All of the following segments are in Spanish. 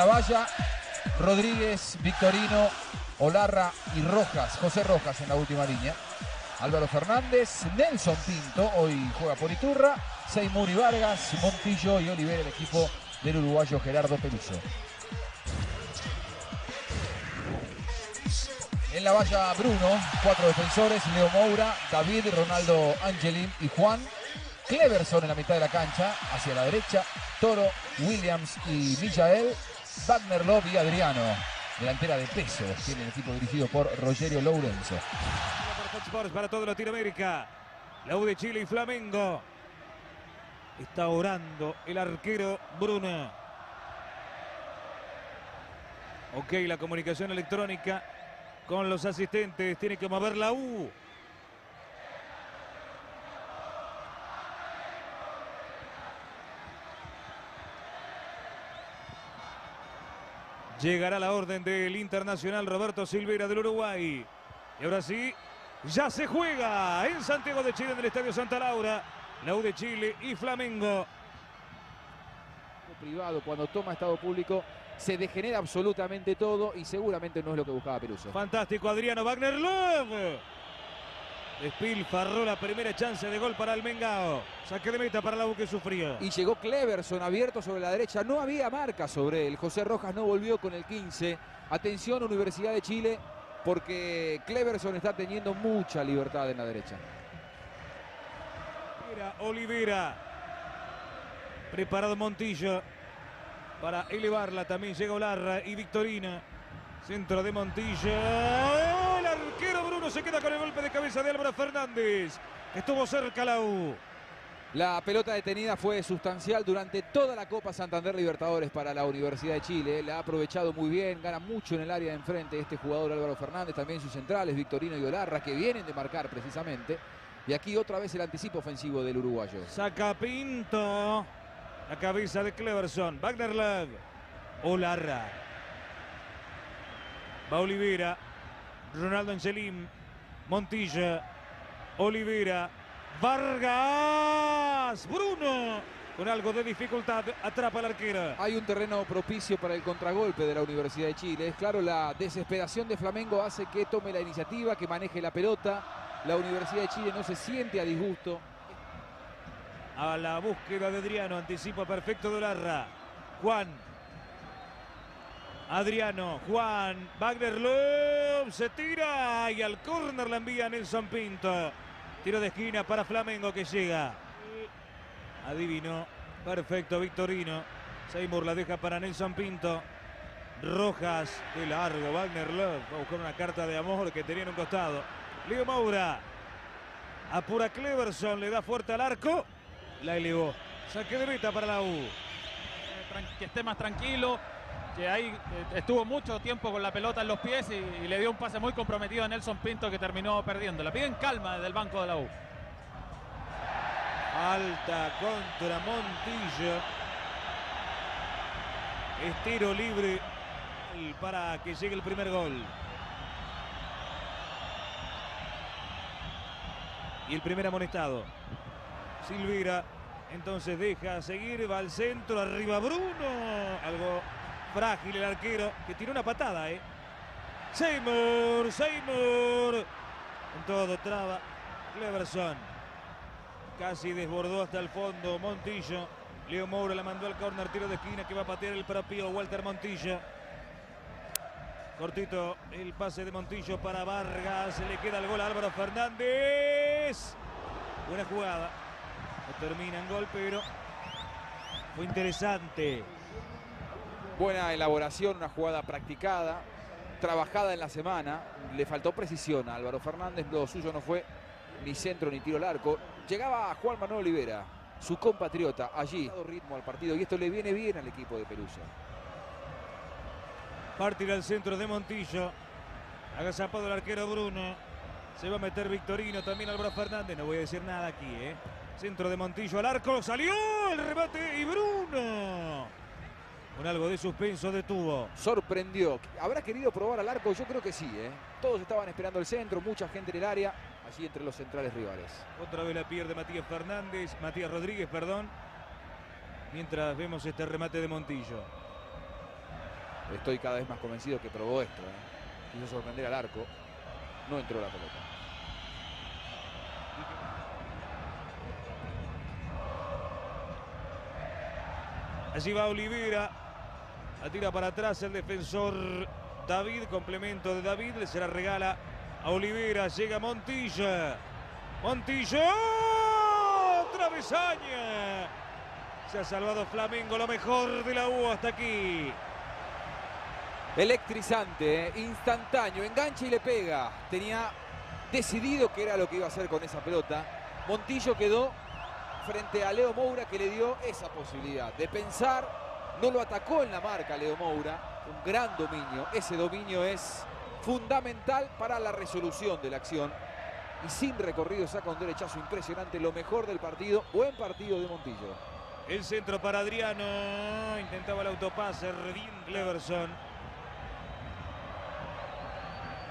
la valla, Rodríguez, Victorino, Olarra y Rojas, José Rojas en la última línea. Álvaro Fernández, Nelson Pinto, hoy juega por Iturra, Seymour y Vargas, Montillo y Oliver, el equipo del uruguayo Gerardo Peluso. En la valla Bruno, cuatro defensores, Leo Moura, David, Ronaldo Angelin y Juan. Cleverson en la mitad de la cancha, hacia la derecha, Toro, Williams y Michael, Wagner Love y Adriano. Delantera de peso, tiene el equipo dirigido por Rogerio Lourenzo. Para toda Latinoamérica, la U de Chile y Flamengo. Está orando el arquero Bruno. Ok, la comunicación electrónica con los asistentes. Tiene que mover la U. Llegará la orden del internacional Roberto Silveira del Uruguay. Y ahora sí, ya se juega en Santiago de Chile en el Estadio Santa Laura. La U de Chile y Flamengo. Privado, cuando toma estado público, se degenera absolutamente todo y seguramente no es lo que buscaba Peluso. Fantástico Adriano Wagner Love. Despilfarró la primera chance de gol para el Mengao. Saque de meta para la que sufría. Y llegó Cleverson abierto sobre la derecha. No había marca sobre él. José Rojas no volvió con el 15. Atención Universidad de Chile porque Cleverson está teniendo mucha libertad en la derecha. Olivera. Preparado Montillo para elevarla. También llega Olarra y Victorina. Centro de Montillo. Se queda con el golpe de cabeza de Álvaro Fernández. Estuvo cerca la U. La pelota detenida fue sustancial durante toda la Copa Santander Libertadores para la Universidad de Chile. La ha aprovechado muy bien, gana mucho en el área de enfrente este jugador Álvaro Fernández, también sus centrales, Victorino y Olarra, que vienen de marcar precisamente. Y aquí otra vez el anticipo ofensivo del uruguayo. Saca Pinto. La cabeza de Cleverson. Wagner Love. Olarra. Va Olivera. Ronaldo Angelim. Montilla. Olivera. Vargas. Bruno. Con algo de dificultad atrapa al arquero. Hay un terreno propicio para el contragolpe de la Universidad de Chile. Es claro, la desesperación de Flamengo hace que tome la iniciativa, que maneje la pelota. La Universidad de Chile no se siente a disgusto a la búsqueda de Adriano. Anticipa perfecto de Olarra. Juan. Adriano, Juan, Wagner Love se tira y al córner la envía Nelson Pinto. Tiro de esquina para Flamengo que llega. Adivino. Perfecto, Victorino. Seymour la deja para Nelson Pinto. Rojas, de largo, Wagner Love. Va a buscar una carta de amor que tenía en un costado. Leo Maura. Apura Cleverson, le da fuerte al arco la elevó. Saque de meta para la U. Eh, que esté más tranquilo, que ahí eh, estuvo mucho tiempo con la pelota en los pies y, le dio un pase muy comprometido a Nelson Pinto que terminó perdiendo. La piden calma desde el banco de la U. Alta contra Montillo. Estiro libre para que llegue el primer gol. Y el primer amonestado. Silvira. Entonces deja seguir, va al centro, arriba Bruno. Algo frágil el arquero que tiró una patada, ¿eh? Seymour, Seymour. En todo traba Cleverson. Casi desbordó hasta el fondo Montillo. Leo Moura la mandó al corner, tiro de esquina que va a patear el propio Walter Montillo. Cortito el pase de Montillo para Vargas. Le queda el gol a Álvaro Fernández. Buena jugada termina en gol, pero fue interesante. Buena elaboración, una jugada practicada, trabajada en la semana. Le faltó precisión a Álvaro Fernández, lo suyo no fue ni centro ni tiro al arco. Llegaba Juan Manuel Olivera, su compatriota, allí. Ritmo al partido y esto le viene bien al equipo de Pelusa. Partir al centro de Montillo. Agazapado el arquero Bruno. Se va a meter Victorino, también Álvaro Fernández. No voy a decir nada aquí, ¿eh? Centro de Montillo al arco. Salió el remate y Bruno. Con algo de suspenso detuvo. Sorprendió. ¿Habrá querido probar al arco? Yo creo que sí. ¿eh? Todos estaban esperando el centro, mucha gente en el área. Allí entre los centrales rivales. Otra vez la pierde Matías Fernández. Matías Rodríguez, perdón. Mientras vemos este remate de Montillo. Estoy cada vez más convencido que probó esto. ¿eh? Quiso sorprender al arco. No entró la pelota. Allí va Olivera. La tira para atrás el defensor David. Complemento de David. Le se la regala a Olivera. Llega Montilla. Montilla. Travesaña. Se ha salvado Flamengo. Lo mejor de la U hasta aquí. Electrizante, ¿eh? instantáneo, engancha y le pega. Tenía decidido que era lo que iba a hacer con esa pelota. Montillo quedó frente a Leo Moura que le dio esa posibilidad de pensar. No lo atacó en la marca Leo Moura. Un gran dominio. Ese dominio es fundamental para la resolución de la acción. Y sin recorrido saca un derechazo impresionante. Lo mejor del partido. Buen partido de Montillo. El centro para Adriano. Intentaba el autopase. Redín Cleverson.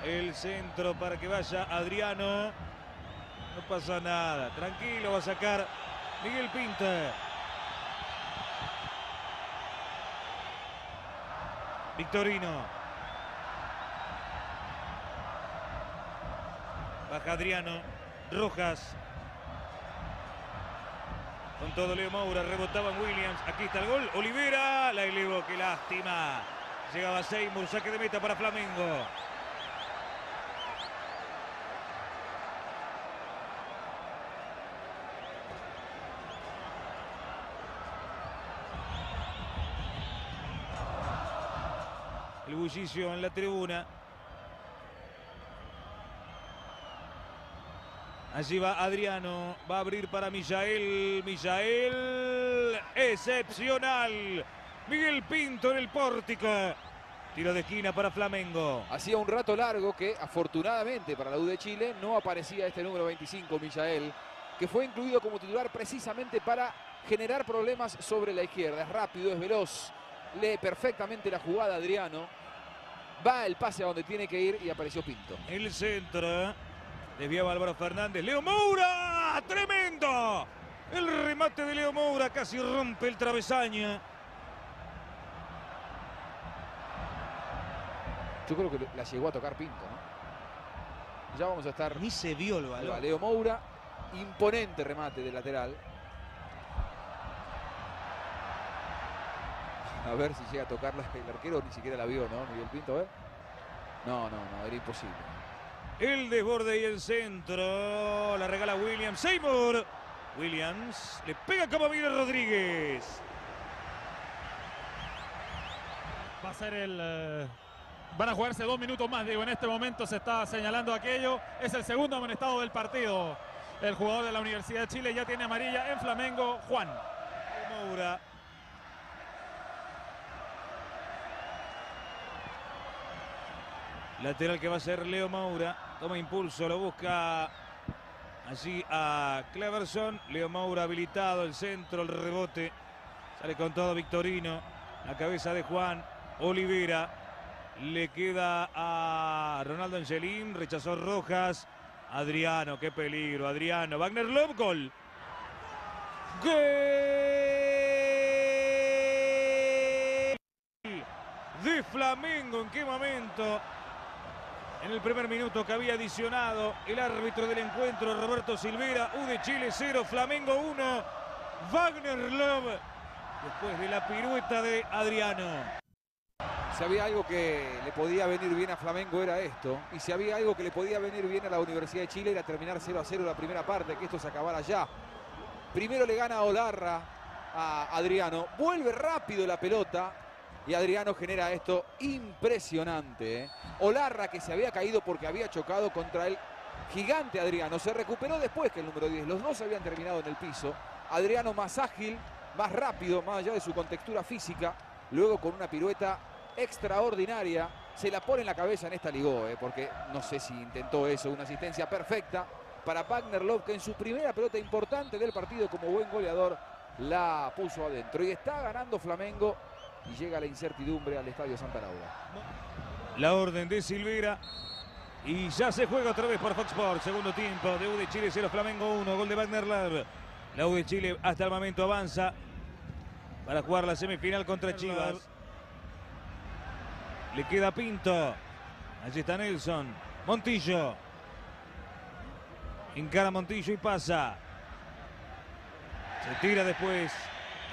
El centro para que vaya Adriano. No pasa nada. Tranquilo, va a sacar Miguel Pinta. Victorino. Baja Adriano. Rojas. Con todo Leo Moura. Rebotaba Williams. Aquí está el gol. Olivera. La elevó. Qué lástima. Llegaba Seymour. Saque de meta para Flamengo. El bullicio en la tribuna. Allí va Adriano. Va a abrir para Mijael. Mijael. Excepcional. Miguel Pinto en el pórtico. Tiro de esquina para Flamengo. Hacía un rato largo que afortunadamente para la U de Chile no aparecía este número 25, Mijael, que fue incluido como titular precisamente para generar problemas sobre la izquierda. Es rápido, es veloz, lee perfectamente la jugada Adriano. Va el pase a donde tiene que ir y apareció Pinto. El centro. Desviaba Álvaro Fernández. Leo Moura. Tremendo. El remate de Leo Moura casi rompe el travesaño. Yo creo que la llegó a tocar Pinto, ¿no? Ya vamos a estar. Ni se vio el balón. Leo Moura. Imponente remate de lateral. A ver si llega a tocarla el arquero, ni siquiera la vio, ¿no? Miguel Pinto, a ver. No, no, no, era imposible. El desborde y el centro. La regala Williams. Seymour. Williams le pega como Miguel Rodríguez. Va a ser el... Eh, van a jugarse dos minutos más, digo, en este momento se está señalando aquello. Es el segundo amonestado del partido. El jugador de la Universidad de Chile ya tiene amarilla en Flamengo, Juan. Moura Lateral que va a ser Leo Maura. Toma impulso, lo busca allí a Cleverson. Leo Maura habilitado, el centro, el rebote. Sale con todo Victorino. La cabeza de Juan Olivera. Le queda a Ronaldo Angelín. Rechazó Rojas. Adriano, qué peligro. Adriano. Wagner Love, gol. Gol de Flamengo. ¿En qué momento? En el primer minuto que había adicionado el árbitro del encuentro, Roberto Silvera. U de Chile 0, Flamengo 1, Wagner Love. Después de la pirueta de Adriano. Si había algo que le podía venir bien a Flamengo era esto. Y si había algo que le podía venir bien a la Universidad de Chile era terminar 0 a 0 la primera parte, que esto se acabara ya. Primero le gana Olarra a Adriano. Vuelve rápido la pelota y Adriano genera esto impresionante. ¿eh? Olarra que se había caído porque había chocado contra el gigante Adriano. Se recuperó después que el número 10. Los dos habían terminado en el piso. Adriano más ágil, más rápido, más allá de su contextura física. Luego con una pirueta extraordinaria. Se la pone en la cabeza en esta ligó, ¿eh? porque no sé si intentó eso. Una asistencia perfecta para Wagner Love, que en su primera pelota importante del partido como buen goleador la puso adentro. Y está ganando Flamengo y llega la incertidumbre al Estadio Santa Laura. La orden de Silvera. Y ya se juega otra vez por Fox Sports. Segundo tiempo de U de Chile 0, Flamengo 1. Gol de Wagner Love. La U de Chile hasta el momento avanza para jugar la semifinal contra Chivas. Le queda Pinto. Allí está Nelson. Montillo. Encara Montillo y pasa. Se tira después.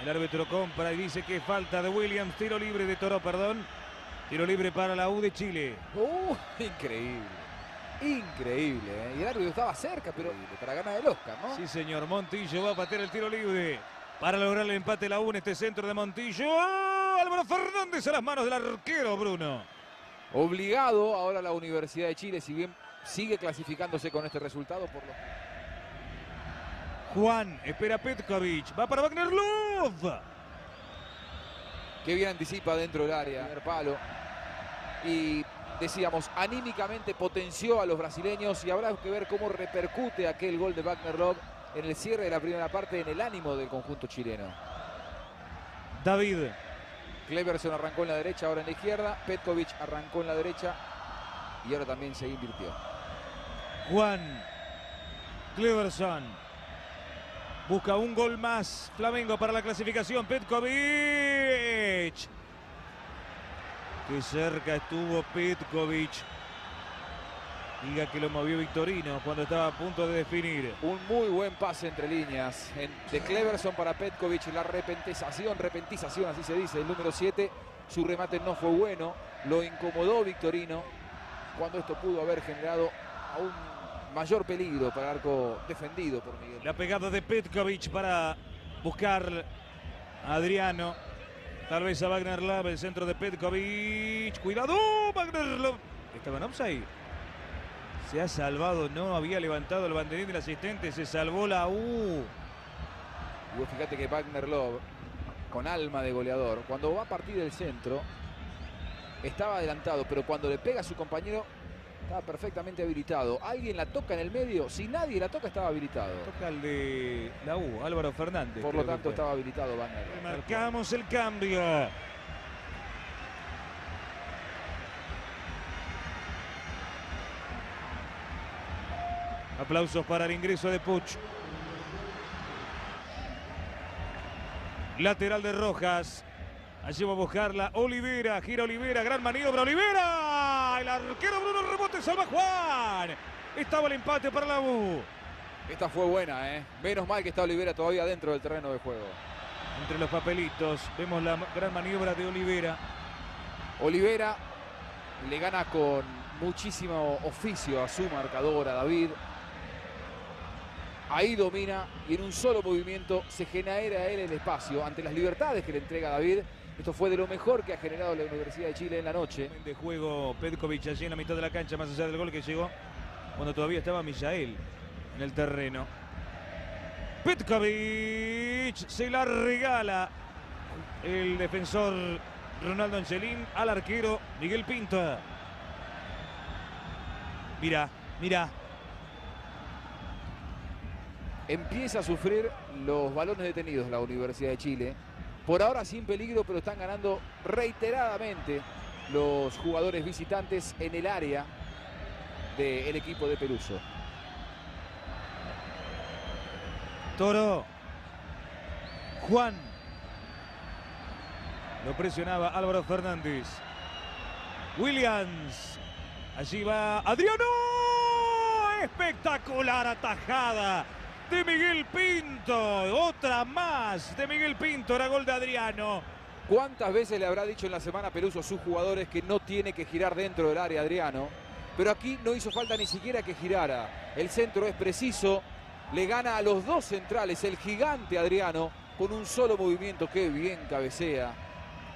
El árbitro compra y dice que falta de Williams. Tiro libre de Toro, perdón. Tiro libre para la U de Chile. Uh, increíble. Increíble. ¿eh? Y el árbitro estaba cerca, pero para ganar el Oscar, ¿no? Sí, señor. Montillo va a patear el tiro libre. Para lograr el empate la U en este centro de Montillo. ¡Oh! Álvaro Fernández a las manos del arquero, Bruno. Obligado ahora la Universidad de Chile, si bien sigue clasificándose con este resultado por los... Juan espera Petkovic. Va para Wagner Love. que bien anticipa dentro del área, primer palo. Y decíamos, anímicamente potenció a los brasileños y habrá que ver cómo repercute aquel gol de Wagner Love en el cierre de la primera parte en el ánimo del conjunto chileno. David. Cleverson arrancó en la derecha, ahora en la izquierda. Petkovic arrancó en la derecha y ahora también se invirtió. Juan. Cleverson. Busca un gol más. Flamengo para la clasificación. Petkovic. Qué cerca estuvo Petkovic. Diga que lo movió Victorino cuando estaba a punto de definir. Un muy buen pase entre líneas de Cleverson para Petkovic. La repentización, repentización, así se dice, el número 7. Su remate no fue bueno. Lo incomodó Victorino cuando esto pudo haber generado aún mayor peligro para el arco defendido por Miguel. La pegada de Petkovic para buscar a Adriano. Tal vez a Wagner Love, el centro de Petkovic. Cuidado, Wagner Love. Estaba en offside. Se ha salvado, no había levantado el banderín del asistente, se salvó la U. Y vos fíjate que Wagner Love, con alma de goleador, cuando va a partir del centro, estaba adelantado, pero cuando le pega a su compañero, estaba perfectamente habilitado. Alguien la toca en el medio, si nadie la toca, estaba habilitado. Toca el de la U, Álvaro Fernández. Por lo tanto, estaba habilitado. Love. Marcamos el cambio. Aplausos para el ingreso de Puch. Lateral de Rojas. Allí va a buscarla Olivera. Gira Olivera. Gran maniobra Olivera. El arquero Bruno el rebote salva Juan. Estaba el empate para la U. Esta fue buena, ¿eh? Menos mal que está Olivera todavía dentro del terreno de juego. Entre los papelitos vemos la gran maniobra de Olivera. Olivera le gana con muchísimo oficio a su marcador, a David. Ahí domina y en un solo movimiento se genera él el espacio ante las libertades que le entrega David. Esto fue de lo mejor que ha generado la Universidad de Chile en la noche. De juego Petkovic allí en la mitad de la cancha, más allá del gol que llegó cuando todavía estaba Mijael en el terreno. Petkovic se la regala el defensor Ronaldo Angelín al arquero Miguel Pinto. Mira, mira, Empieza a sufrir los balones detenidos la Universidad de Chile. Por ahora sin peligro, pero están ganando reiteradamente los jugadores visitantes en el área del equipo de Peluso. Toro. Juan. Lo presionaba Álvaro Fernández. Williams. Allí va Adriano. Espectacular atajada de Miguel Pinto. Otra más de Miguel Pinto. Era gol de Adriano. ¿Cuántas veces le habrá dicho en la semana Peluso a sus jugadores que no tiene que girar dentro del área Adriano? Pero aquí no hizo falta ni siquiera que girara. El centro es preciso. Le gana a los dos centrales, el gigante Adriano, con un solo movimiento. Qué bien cabecea.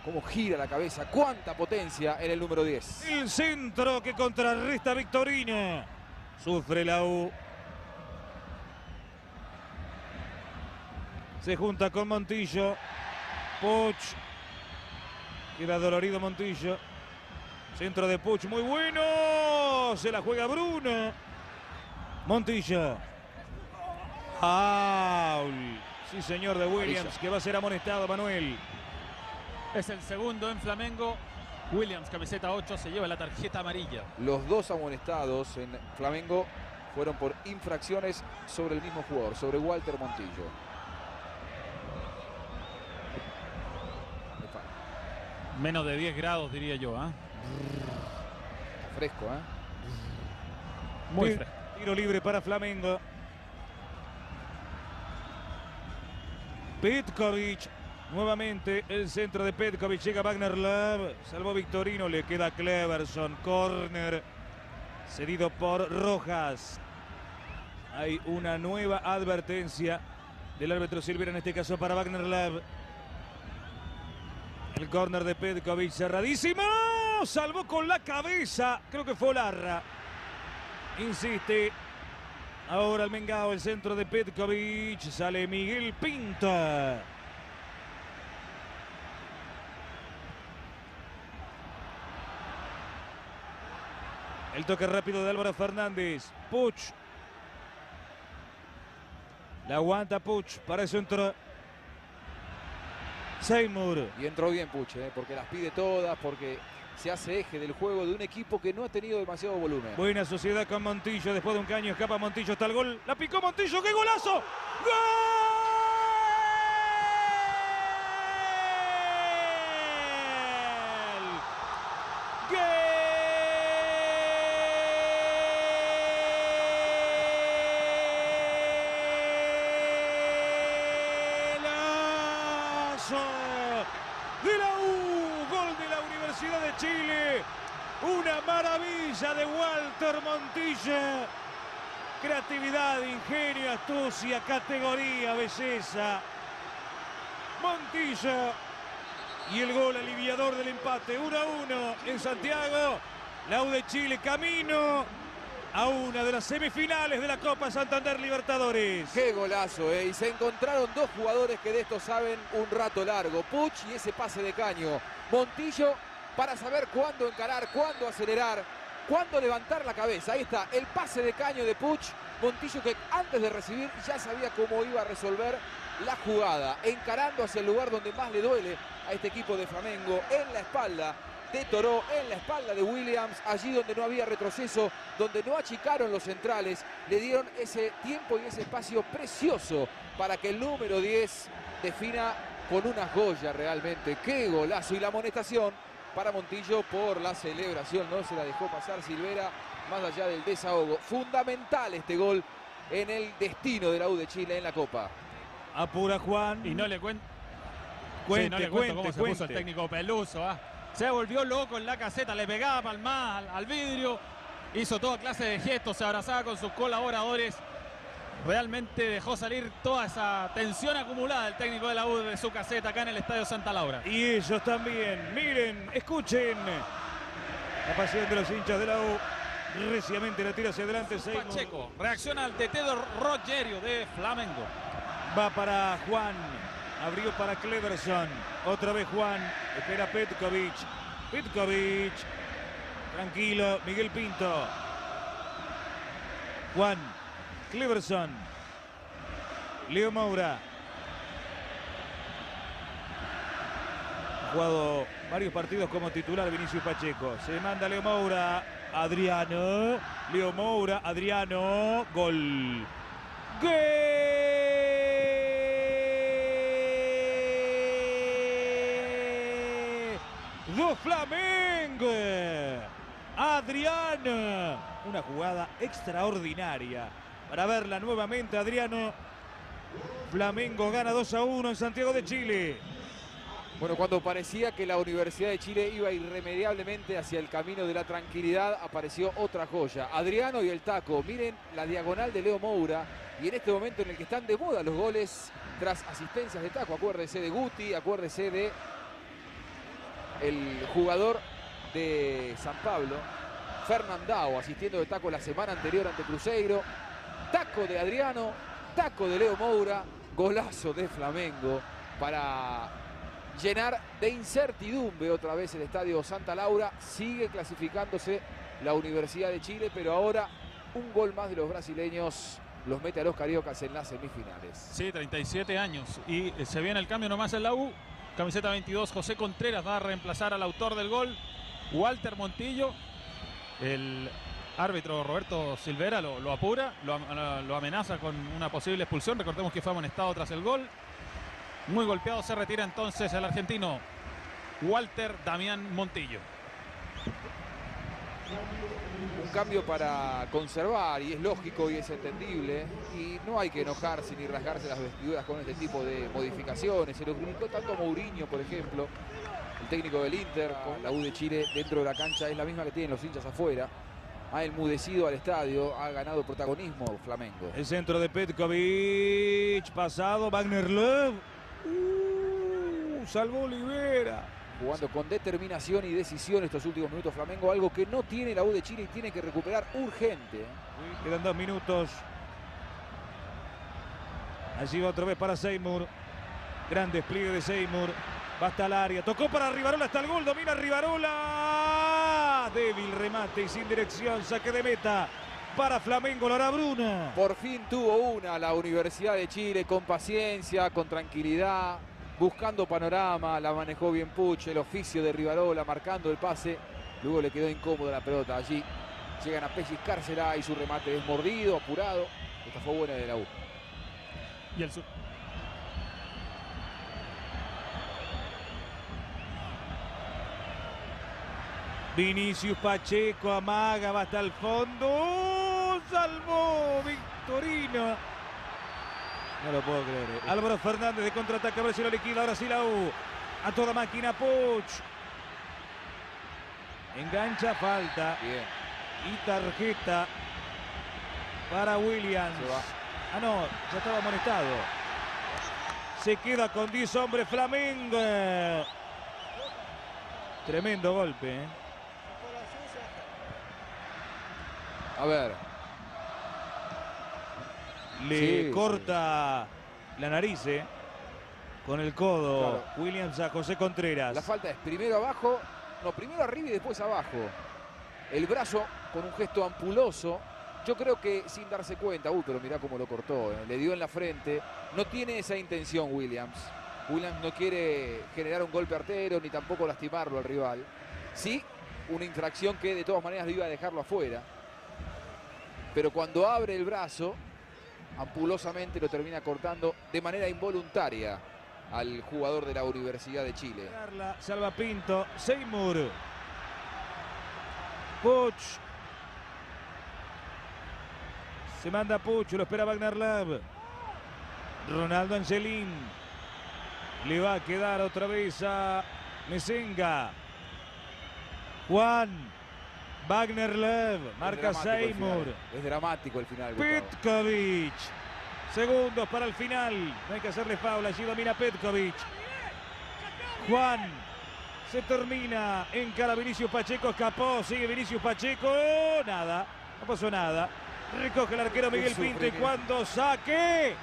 Cómo gira la cabeza. Cuánta potencia en el número 10. El centro que contrarresta a Victorino. Sufre la U. Se junta con Montillo. Puch. Queda dolorido Montillo. Centro de Puch, muy bueno. Se la juega Bruno. Montillo. Foul. Sí, señor de Williams, que va a ser amonestado, Manuel. Es el segundo en Flamengo. Williams, camiseta 8, se lleva la tarjeta amarilla. Los dos amonestados en Flamengo fueron por infracciones sobre el mismo jugador, sobre Walter Montillo. Menos de 10 grados, diría yo. ¿ah? Fresco, ¿eh? Muy Tiro- fresco. Tiro libre para Flamengo. Petkovic. Nuevamente el centro de Petkovic. Llega Wagner Love. Salvó Victorino. Le queda Cleverson. Corner. Cedido por Rojas. Hay una nueva advertencia del árbitro Silvera. En este caso para Wagner Love. El corner de Petkovic cerradísimo. Salvó con la cabeza. Creo que fue Larra. Insiste. Ahora el Mengao, el centro de Petkovic. Sale Miguel Pinta. El toque rápido de Álvaro Fernández. Puch. La aguanta Puch para el centro. Seymour. Y entró bien Puche, ¿eh? porque las pide todas, porque se hace eje del juego de un equipo que no ha tenido demasiado volumen. Buena sociedad con Montillo. Después de un caño escapa Montillo hasta el gol. La picó Montillo. ¡Qué golazo! ¡Gol! ¡Golazo! De la U, gol de la Universidad de Chile. Una maravilla de Walter Montilla. Creatividad, ingenio, astucia, categoría, belleza. Montilla. Y el gol aliviador del empate. 1 a 1 en Santiago. La U de Chile camino a una de las semifinales de la Copa Santander Libertadores. Qué golazo, ¿eh? Y se encontraron dos jugadores que de esto saben un rato largo. Puch y ese pase de caño. Montillo para saber cuándo encarar, cuándo acelerar, cuándo levantar la cabeza. Ahí está, el pase de caño de Puch. Montillo que antes de recibir ya sabía cómo iba a resolver la jugada. Encarando hacia el lugar donde más le duele a este equipo de Flamengo. En la espalda de Toró, en la espalda de Williams. Allí donde no había retroceso, donde no achicaron los centrales. Le dieron ese tiempo y ese espacio precioso para que el número 10 defina con una joya realmente. Qué golazo. Y la amonestación para Montillo por la celebración. No se la dejó pasar Silvera, más allá del desahogo. Fundamental este gol en el destino de la U de Chile en la Copa. Apura Juan. Y no le cuento. Cuente, no le cuento cuente, cómo se puso el técnico Peluso. ¿ah? Se volvió loco en la caseta, le pegaba palmadas al, al vidrio, hizo toda clase de gestos, se abrazaba con sus colaboradores. Realmente dejó salir toda esa tensión acumulada el técnico de la U de su caseta acá en el Estadio Santa Laura. Y ellos también. Miren, escuchen. La pasión de los hinchas de la U. Reciamente la tira hacia adelante. Pacheco reacciona al de Rogerio de Flamengo. Va para Juan. Abrió para Cleverson. Otra vez Juan. Espera Petkovic. Petkovic. Tranquilo. Miguel Pinto. Juan. Cleverson. Leo Moura. Ha jugado varios partidos como titular Vinicius Pacheco. Se manda Leo Moura. Adriano. Leo Moura. Adriano. Gol. ¡Gol! ¡Do Flamengo! Adriano. Una jugada extraordinaria. Para verla nuevamente, Adriano. Flamengo gana 2 a 1 en Santiago de Chile. Bueno, cuando parecía que la Universidad de Chile iba irremediablemente hacia el camino de la tranquilidad, apareció otra joya. Adriano y el taco. Miren la diagonal de Leo Moura. Y en este momento en el que están de moda los goles tras asistencias de taco. Acuérdese de Guti, acuérdese de el jugador de San Pablo, Fernandao, asistiendo de taco la semana anterior ante Cruzeiro. Taco de Adriano, taco de Leo Moura, golazo de Flamengo para llenar de incertidumbre otra vez el estadio Santa Laura. Sigue clasificándose la Universidad de Chile, pero ahora un gol más de los brasileños los mete a los cariocas en las semifinales. Sí, 37 años. Y eh, se viene el cambio nomás en la U. Camiseta 22, José Contreras va a reemplazar al autor del gol, Walter Montillo. El árbitro Roberto Silvera lo, apura, lo amenaza con una posible expulsión. Recordemos que fue amonestado tras el gol. Muy golpeado, se retira entonces el argentino Walter Damián Montillo. un cambio para conservar y es lógico y es entendible y no hay que enojarse ni rasgarse las vestiduras con este tipo de modificaciones. Se lo criticó tanto Mourinho, por ejemplo, el técnico del Inter con la U de Chile dentro de la cancha es la misma que tienen los hinchas afuera. Ha enmudecido al estadio, ha ganado protagonismo Flamengo. El centro de Petkovic, pasado Wagner Love. Uh, salvó Olivera. Jugando con determinación y decisión estos últimos minutos Flamengo, algo que no tiene la U de Chile y tiene que recuperar urgente. Quedan dos minutos. Allí va otra vez para Seymour. Gran despliegue de Seymour. Va hasta el área. Tocó para Rivarola hasta el gol. Domina Rivarola. Débil remate y sin dirección. Saque de meta para Flamengo. Lara Bruna. Por fin tuvo una la Universidad de Chile con paciencia, con tranquilidad, buscando panorama. La manejó bien Puch, el oficio de Rivarola, marcando el pase. Luego le quedó incómoda la pelota allí. Llegan a pellizcársela y su remate desmordido, apurado. Esta fue buena de la U. Y el su- Vinicius Pacheco amaga, va hasta el fondo. ¡Oh! Salvó Victorino. No lo puedo creer. eh. Álvaro Fernández de contraataque, a ver si lo liquida. Ahora sí la U. A toda máquina Puch. Engancha, falta. Bien. Y tarjeta para Williams. Ah, no, ya estaba amonestado. Se queda con 10 hombres Flamengo. Tremendo golpe. ¿eh? A ver, Le Sí, corta la nariz ¿eh? con el codo. Claro. Williams a José Contreras. la falta es primero abajo, no, primero arriba y después abajo. El brazo con un gesto ampuloso. Yo creo que sin darse cuenta, uy, pero mirá cómo lo cortó, eh, le dio en la frente. No tiene esa intención Williams. Williams no quiere generar un golpe artero ni tampoco lastimarlo al rival. Sí, una infracción que de todas maneras lo iba a dejarlo afuera. Pero cuando abre el brazo, ampulosamente lo termina cortando de manera involuntaria al jugador de la Universidad de Chile. Salva Pinto, Seymour. Puch. Se manda Puch, lo espera Wagner Love. Ronaldo Angelín. Le va a quedar otra vez a Mesenga. Juan. Wagner. Es Marca Seymour. final. Es dramático el final. Petkovic. Segundos para el final. No hay que hacerle faula. Allí domina Petkovic. Juan. Se termina. Encara Vinicius Pacheco. Escapó. Sigue Vinicius Pacheco. Nada. No pasó nada. Recoge el arquero Miguel Pinto. Y cuando saque.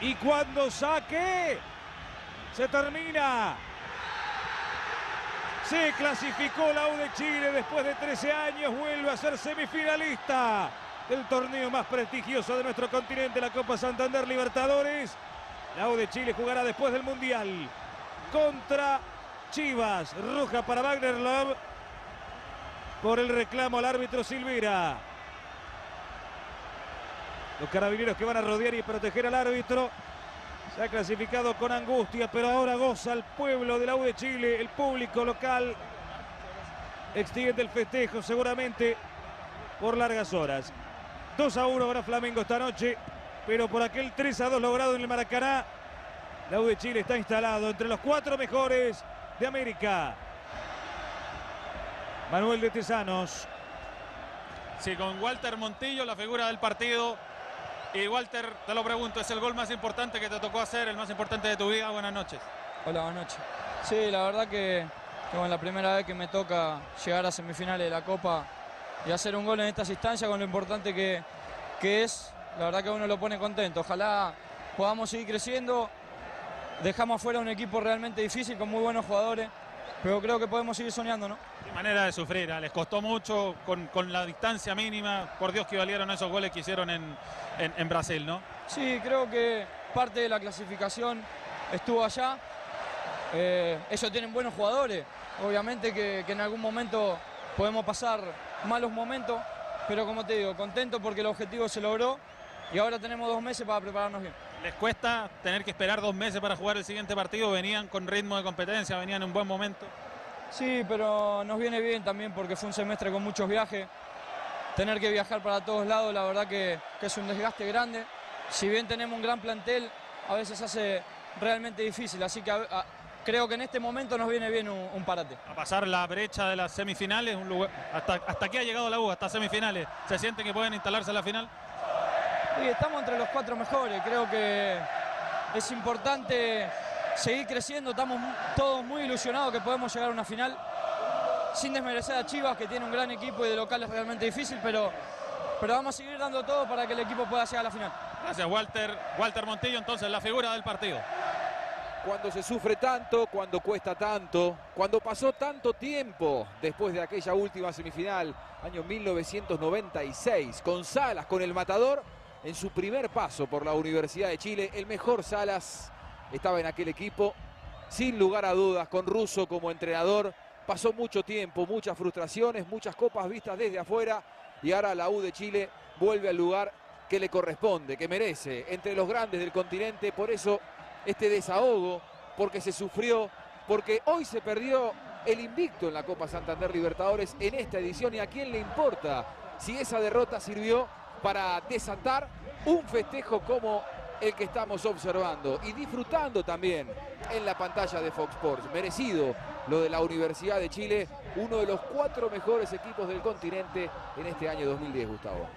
Y cuando saque. Se termina. Se clasificó la U de Chile después de 13 años. Vuelve a ser semifinalista del torneo más prestigioso de nuestro continente, la Copa Santander Libertadores. La U de Chile jugará después del Mundial contra Chivas. Roja para Wagner Love por el reclamo al árbitro Silvera. Los carabineros que van a rodear y proteger al árbitro. Ha clasificado con angustia, pero ahora goza el pueblo de la U de Chile, el público local. Extiende el festejo seguramente por largas horas. 2 a 1 para Flamengo esta noche, pero por aquel 3 a 2 logrado en el Maracaná, la U de Chile está instalado entre los cuatro mejores de América. Manuel de Tesanos, Sí, con Walter Montillo, la figura del partido. Y Walter, te lo pregunto, ¿es el gol más importante que te tocó hacer, el más importante de tu vida? Buenas noches. Hola, buenas noches. Sí, la verdad que, que bueno, la primera vez que me toca llegar a semifinales de la Copa y hacer un gol en estas instancias con lo importante que, que es, la verdad que uno lo pone contento. Ojalá podamos seguir creciendo. Dejamos afuera un equipo realmente difícil con muy buenos jugadores, pero creo que podemos seguir soñando, ¿no? Qué manera de sufrir, ¿eh? les costó mucho con, con la distancia mínima. Por Dios que valieron esos goles que hicieron en, en- en Brasil, ¿no? Sí, creo que parte de la clasificación estuvo allá. Eh, ellos tienen buenos jugadores. Obviamente que, que en algún momento podemos pasar malos momentos, pero como te digo, contento porque el objetivo se logró y ahora tenemos dos meses para prepararnos bien. Les cuesta tener que esperar dos meses para jugar el siguiente partido. Venían con ritmo de competencia, venían en un buen momento. Sí, pero nos viene bien también porque fue un semestre con muchos viajes. Tener que viajar para todos lados, la verdad que, que es un desgaste grande. Si bien tenemos un gran plantel, a veces hace realmente difícil. Así que a- a- creo que en este momento nos viene bien un, un parate. A pasar la brecha de las semifinales, un lugar, hasta, hasta aquí ha llegado la U, hasta semifinales. ¿Se sienten que pueden instalarse en la final? Y estamos entre los cuatro mejores. Creo que es importante seguir creciendo. Estamos todos muy ilusionados que podemos llegar a una final. Sin desmerecer a Chivas, que tiene un gran equipo y de local es realmente difícil, pero, pero vamos a seguir dando todo para que el equipo pueda llegar a la final. Gracias, Walter. Walter Montillo, entonces, la figura del partido. Cuando se sufre tanto, cuando cuesta tanto, cuando pasó tanto tiempo después de aquella última semifinal, año 1996, con Salas, con el matador, en su primer paso por la Universidad de Chile, el mejor Salas estaba en aquel equipo, sin lugar a dudas, con Russo como entrenador, pasó mucho tiempo, muchas frustraciones, muchas copas vistas desde afuera, y ahora la U de Chile vuelve al lugar que le corresponde, que merece, entre los grandes del continente, por eso este desahogo, porque se sufrió, porque hoy se perdió el invicto en la Copa Santander Libertadores en esta edición y a quién le importa si esa derrota sirvió para desatar un festejo como el que estamos observando y disfrutando también en la pantalla de Fox Sports. Merecido lo de la Universidad de Chile, uno de los cuatro mejores equipos del continente en este año 2010, Gustavo.